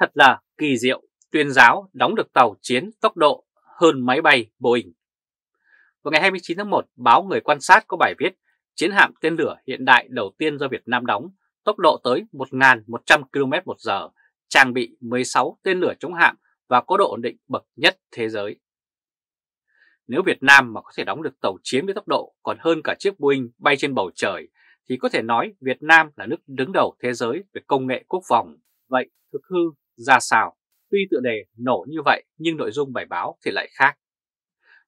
Thật là kỳ diệu, tuyên giáo đóng được tàu chiến tốc độ hơn máy bay Boeing. Vào ngày 29 tháng 1, báo Người quan sát có bài viết chiến hạm tên lửa hiện đại đầu tiên do Việt Nam đóng, tốc độ tới 1.100 km một giờ, trang bị 16 tên lửa chống hạm và có độ ổn định bậc nhất thế giới. Nếu Việt Nam mà có thể đóng được tàu chiến với tốc độ còn hơn cả chiếc Boeing bay trên bầu trời, thì có thể nói Việt Nam là nước đứng đầu thế giới về công nghệ quốc phòng. Vậy thực hư ra sao? Tuy tựa đề nổ như vậy nhưng nội dung bài báo thì lại khác.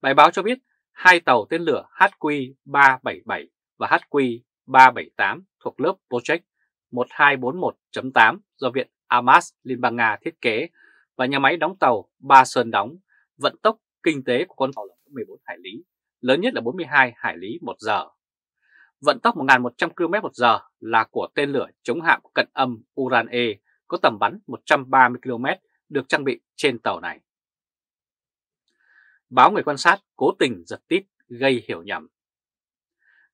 Bài báo cho biết hai tàu tên lửa HQ-377 và HQ-378 thuộc lớp Project 1241.8 do Viện Amas Liên bang Nga thiết kế và nhà máy đóng tàu Ba Sơn đóng, vận tốc kinh tế của con tàu là 14 hải lý, lớn nhất là 42 hải lý một giờ. Vận tốc 1.100 km một giờ là của tên lửa chống hạm cận âm Uran-E có tầm bắn 130 km được trang bị trên tàu này. Báo người quan sát cố tình giật tít gây hiểu nhầm.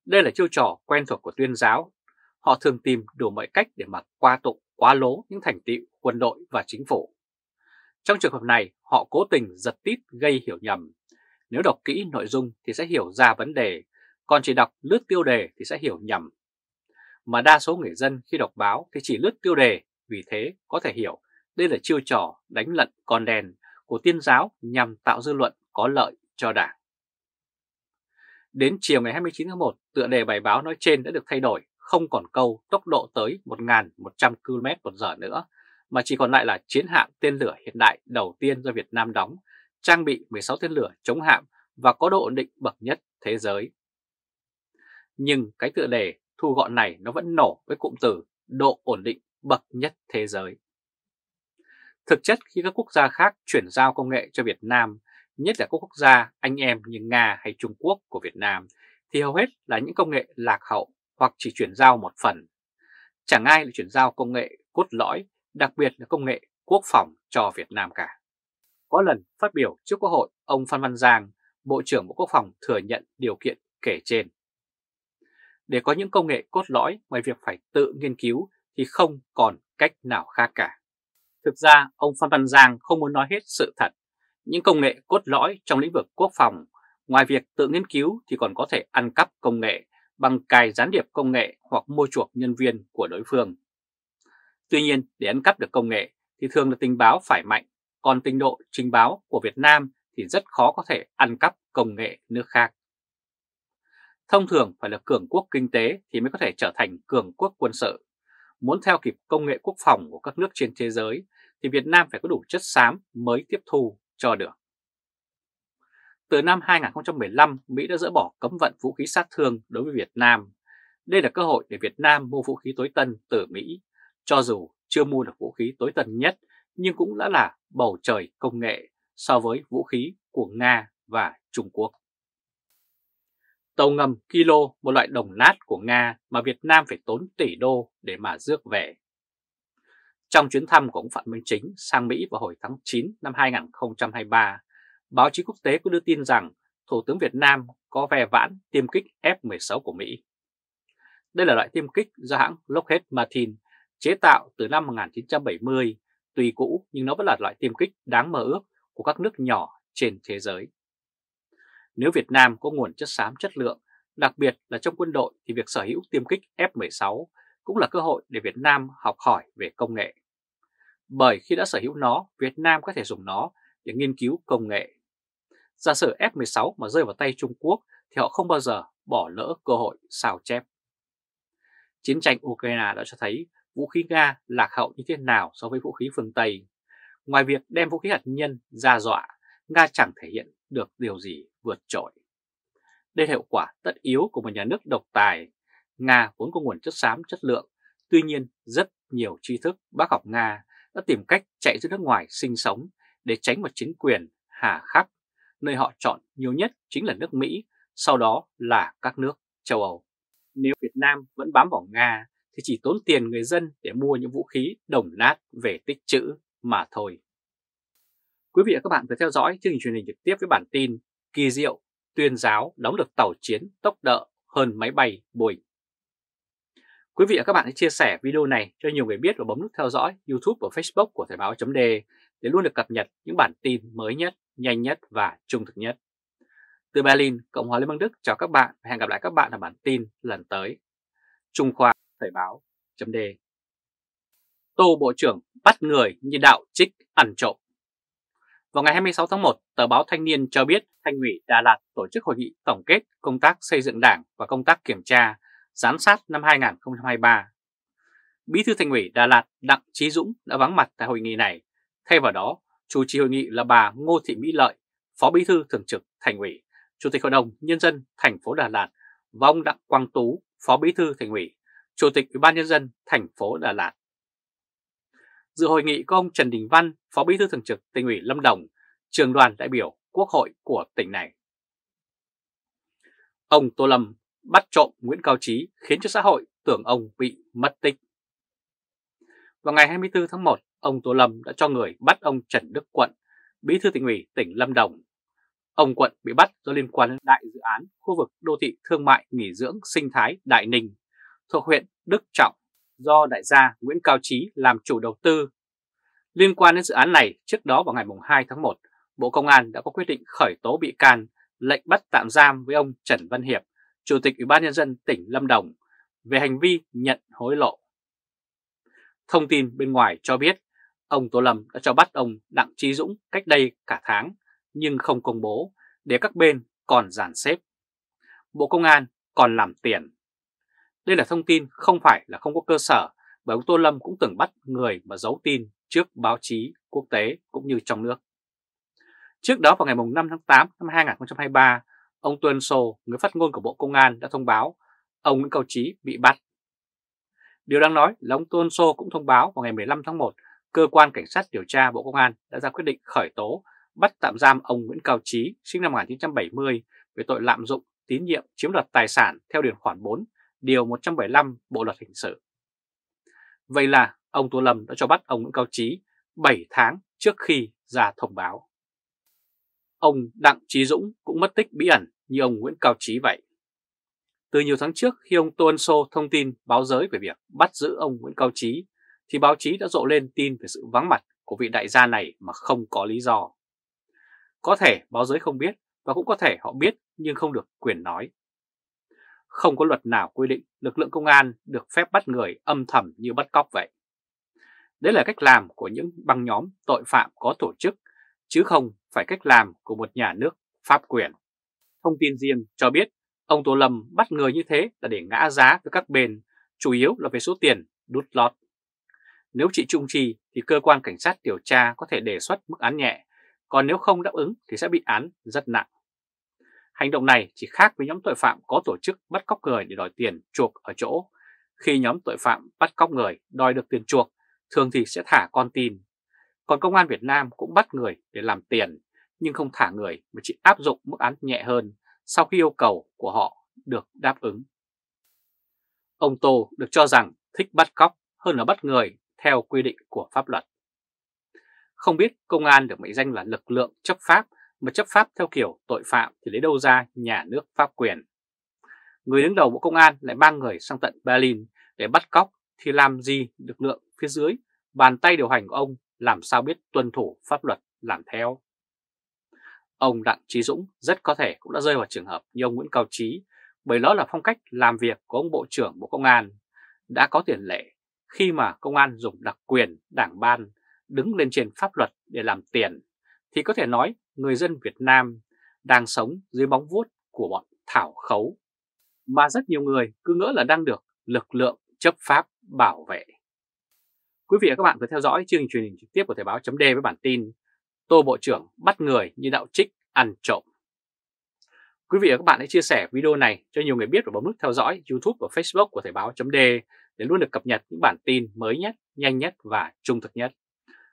Đây là chiêu trò quen thuộc của tuyên giáo. Họ thường tìm đủ mọi cách để mà qua tụng, quá lố những thành tựu quân đội và chính phủ. Trong trường hợp này, họ cố tình giật tít gây hiểu nhầm. Nếu đọc kỹ nội dung thì sẽ hiểu ra vấn đề, còn chỉ đọc lướt tiêu đề thì sẽ hiểu nhầm. Mà đa số người dân khi đọc báo thì chỉ lướt tiêu đề, vì thế có thể hiểu đây là chiêu trò đánh lận con đèn của tiên giáo nhằm tạo dư luận có lợi cho đảng. Đến chiều ngày 29 tháng 1, tựa đề bài báo nói trên đã được thay đổi, không còn câu tốc độ tới 1.100 km một giờ nữa, mà chỉ còn lại là chiến hạm tên lửa hiện đại đầu tiên do Việt Nam đóng, trang bị 16 tên lửa chống hạm và có độ ổn định bậc nhất thế giới. Nhưng cái tựa đề thu gọn này nó vẫn nổ với cụm từ độ ổn định bậc nhất thế giới. Thực chất khi các quốc gia khác chuyển giao công nghệ cho Việt Nam, nhất là các quốc gia anh em như Nga hay Trung Quốc của Việt Nam, thì hầu hết là những công nghệ lạc hậu hoặc chỉ chuyển giao một phần. Chẳng ai lại chuyển giao công nghệ cốt lõi, đặc biệt là công nghệ quốc phòng cho Việt Nam cả. Có lần phát biểu trước Quốc hội, ông Phan Văn Giang, Bộ trưởng Bộ Quốc phòng thừa nhận điều kiện kể trên. Để có những công nghệ cốt lõi ngoài việc phải tự nghiên cứu thì không còn cách nào khác cả. Thực ra, ông Phan Văn Giang không muốn nói hết sự thật. Những công nghệ cốt lõi trong lĩnh vực quốc phòng, ngoài việc tự nghiên cứu thì còn có thể ăn cắp công nghệ bằng cài gián điệp công nghệ hoặc mua chuộc nhân viên của đối phương. Tuy nhiên, để ăn cắp được công nghệ thì thường là tình báo phải mạnh, còn tình độ trình báo của Việt Nam thì rất khó có thể ăn cắp công nghệ nước khác. Thông thường phải là cường quốc kinh tế thì mới có thể trở thành cường quốc quân sự. Muốn theo kịp công nghệ quốc phòng của các nước trên thế giới thì Việt Nam phải có đủ chất xám mới tiếp thu cho được. Từ năm 2015, Mỹ đã dỡ bỏ cấm vận vũ khí sát thương đối với Việt Nam. Đây là cơ hội để Việt Nam mua vũ khí tối tân từ Mỹ, cho dù chưa mua được vũ khí tối tân nhất nhưng cũng đã là bầu trời công nghệ so với vũ khí của Nga và Trung Quốc. Tàu ngầm Kilo, một loại đồng nát của Nga mà Việt Nam phải tốn tỷ đô để mà rước về. Trong chuyến thăm của ông Phạm Minh Chính sang Mỹ vào hồi tháng 9 năm 2023, báo chí quốc tế có đưa tin rằng Thủ tướng Việt Nam có ve vãn tiêm kích F-16 của Mỹ. Đây là loại tiêm kích do hãng Lockheed Martin chế tạo từ năm 1970, tùy cũ nhưng nó vẫn là loại tiêm kích đáng mơ ước của các nước nhỏ trên thế giới. Nếu Việt Nam có nguồn chất xám chất lượng, đặc biệt là trong quân đội thì việc sở hữu tiêm kích F-16 cũng là cơ hội để Việt Nam học hỏi về công nghệ. Bởi khi đã sở hữu nó, Việt Nam có thể dùng nó để nghiên cứu công nghệ. Giả sử F-16 mà rơi vào tay Trung Quốc thì họ không bao giờ bỏ lỡ cơ hội sao chép. Chiến tranh Ukraine đã cho thấy vũ khí Nga lạc hậu như thế nào so với vũ khí phương Tây. Ngoài việc đem vũ khí hạt nhân ra dọa, Nga chẳng thể hiện được điều gì vượt trội. Đây là hiệu quả tất yếu của một nhà nước độc tài. Nga vốn có nguồn chất xám chất lượng, tuy nhiên rất nhiều tri thức bác học Nga đã tìm cách chạy ra nước ngoài sinh sống để tránh một chính quyền hà khắc, nơi họ chọn nhiều nhất chính là nước Mỹ, sau đó là các nước châu Âu. Nếu Việt Nam vẫn bám vào Nga thì chỉ tốn tiền người dân để mua những vũ khí đồng nát về tích trữ mà thôi. Quý vị và các bạn vừa theo dõi chương trình truyền hình trực tiếp với bản tin Kỳ diệu, tuyên giáo đóng được tàu chiến tốc độ hơn máy bay Boeing. Quý vị và các bạn hãy chia sẻ video này cho nhiều người biết và bấm nút theo dõi YouTube và Facebook của Thời báo .d để luôn được cập nhật những bản tin mới nhất, nhanh nhất và trung thực nhất. Từ Berlin, Cộng hòa Liên bang Đức chào các bạn và hẹn gặp lại các bạn ở bản tin lần tới. Trung Khoa Thời báo .d Tô Bộ trưởng bắt người như đạo trích ăn trộm vào ngày 26 tháng 1, tờ báo Thanh niên cho biết Thanh ủy Đà Lạt tổ chức hội nghị tổng kết công tác xây dựng đảng và công tác kiểm tra, giám sát năm 2023. Bí thư Thành ủy Đà Lạt Đặng Trí Dũng đã vắng mặt tại hội nghị này. Thay vào đó, chủ trì hội nghị là bà Ngô Thị Mỹ Lợi, Phó Bí thư Thường trực Thành ủy, Chủ tịch Hội đồng Nhân dân thành phố Đà Lạt và ông Đặng Quang Tú, Phó Bí thư Thành ủy, Chủ tịch Ủy ban Nhân dân thành phố Đà Lạt. Dự hội nghị có ông Trần Đình Văn, Phó Bí thư Thường trực Tỉnh ủy Lâm Đồng, trường đoàn đại biểu Quốc hội của tỉnh này. Ông Tô Lâm bắt trộm Nguyễn Cao Trí khiến cho xã hội tưởng ông bị mất tích. Vào ngày 24 tháng 1, ông Tô Lâm đã cho người bắt ông Trần Đức Quận, bí thư tỉnh ủy tỉnh Lâm Đồng. Ông Quận bị bắt do liên quan đến đại dự án khu vực đô thị thương mại nghỉ dưỡng sinh thái Đại Ninh thuộc huyện Đức Trọng do đại gia Nguyễn Cao Trí làm chủ đầu tư. Liên quan đến dự án này, trước đó vào ngày 2 tháng 1, Bộ Công an đã có quyết định khởi tố bị can, lệnh bắt tạm giam với ông Trần Văn Hiệp, Chủ tịch Ủy ban Nhân dân tỉnh Lâm Đồng, về hành vi nhận hối lộ. Thông tin bên ngoài cho biết, ông Tô Lâm đã cho bắt ông Đặng Trí Dũng cách đây cả tháng, nhưng không công bố, để các bên còn giàn xếp. Bộ Công an còn làm tiền. Đây là thông tin không phải là không có cơ sở, bởi ông Tô Lâm cũng từng bắt người mà giấu tin trước báo chí quốc tế cũng như trong nước. Trước đó vào ngày 5 tháng 8 năm 2023, ông Tuân Sô, người phát ngôn của Bộ Công an đã thông báo ông Nguyễn Cao Trí bị bắt. Điều đáng nói là ông Tuân Sô cũng thông báo vào ngày 15 tháng 1, cơ quan cảnh sát điều tra Bộ Công an đã ra quyết định khởi tố bắt tạm giam ông Nguyễn Cao Trí sinh năm 1970 về tội lạm dụng tín nhiệm chiếm đoạt tài sản theo điều khoản 4, điều 175 Bộ luật hình sự. Vậy là ông Tô Lâm đã cho bắt ông Nguyễn Cao Trí 7 tháng trước khi ra thông báo. Ông Đặng Trí Dũng cũng mất tích bí ẩn như ông Nguyễn Cao Trí vậy. Từ nhiều tháng trước khi ông Tô Ân Sô thông tin báo giới về việc bắt giữ ông Nguyễn Cao Trí, thì báo chí đã rộ lên tin về sự vắng mặt của vị đại gia này mà không có lý do. Có thể báo giới không biết và cũng có thể họ biết nhưng không được quyền nói. Không có luật nào quy định lực lượng công an được phép bắt người âm thầm như bắt cóc vậy. Đấy là cách làm của những băng nhóm tội phạm có tổ chức, chứ không phải cách làm của một nhà nước pháp quyền. Thông tin riêng cho biết ông Tô Lâm bắt người như thế là để ngã giá với các bên, chủ yếu là về số tiền đút lót. Nếu chị trung trì thì cơ quan cảnh sát điều tra có thể đề xuất mức án nhẹ, còn nếu không đáp ứng thì sẽ bị án rất nặng. Hành động này chỉ khác với nhóm tội phạm có tổ chức bắt cóc người để đòi tiền chuộc ở chỗ. Khi nhóm tội phạm bắt cóc người đòi được tiền chuộc, thường thì sẽ thả con tin. Còn công an Việt Nam cũng bắt người để làm tiền, nhưng không thả người mà chỉ áp dụng mức án nhẹ hơn sau khi yêu cầu của họ được đáp ứng. Ông Tô được cho rằng thích bắt cóc hơn là bắt người theo quy định của pháp luật. Không biết công an được mệnh danh là lực lượng chấp pháp mà chấp pháp theo kiểu tội phạm thì lấy đâu ra nhà nước pháp quyền. Người đứng đầu Bộ Công an lại mang người sang tận Berlin để bắt cóc thì làm gì lực lượng phía dưới, bàn tay điều hành của ông làm sao biết tuân thủ pháp luật làm theo. Ông Đặng Trí Dũng rất có thể cũng đã rơi vào trường hợp như ông Nguyễn Cao Trí bởi đó là phong cách làm việc của ông Bộ trưởng Bộ Công an đã có tiền lệ khi mà công an dùng đặc quyền đảng ban đứng lên trên pháp luật để làm tiền thì có thể nói người dân Việt Nam đang sống dưới bóng vuốt của bọn thảo khấu mà rất nhiều người cứ ngỡ là đang được lực lượng chấp pháp bảo vệ. Quý vị và các bạn vừa theo dõi chương trình truyền hình trực tiếp của Thời báo chấm với bản tin Tô Bộ trưởng bắt người như đạo trích ăn trộm. Quý vị và các bạn hãy chia sẻ video này cho nhiều người biết và bấm nút theo dõi YouTube và Facebook của Thời báo chấm để luôn được cập nhật những bản tin mới nhất, nhanh nhất và trung thực nhất.